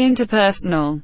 interpersonal.